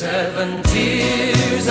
Seven tears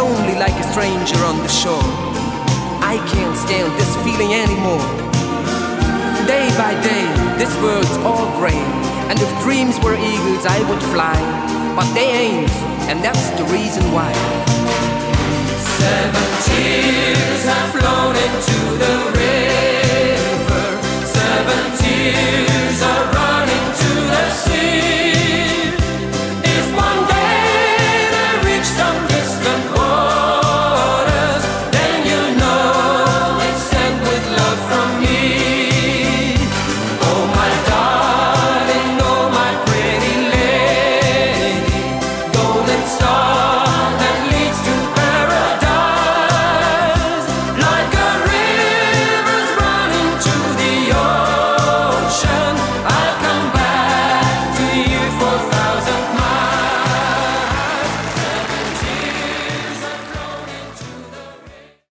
lonely like a stranger on the shore. I can't stand this feeling anymore. Day by day, this world's all gray, and if dreams were eagles, I would fly. But they ain't, and that's the reason why. Seven tears have flown into the